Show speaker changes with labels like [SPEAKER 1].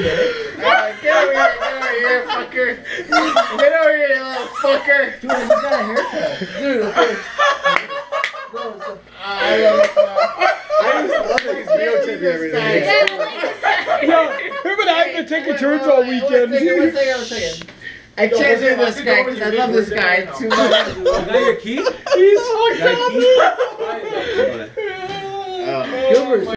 [SPEAKER 1] Uh, get over here, get over here, fucker. Get over here, you little fucker.
[SPEAKER 2] Dude, you got a haircut. Dude, okay. Bro, it's a-
[SPEAKER 1] I love this guy. I just love that he's videotaping everything.
[SPEAKER 3] Yeah, I
[SPEAKER 4] him and I have been taking turns all weekend.
[SPEAKER 1] second, one second, one second. I can't do this guy because I love this guy too much.
[SPEAKER 5] Is that your key?
[SPEAKER 4] He's fucked up.
[SPEAKER 2] Gilbert.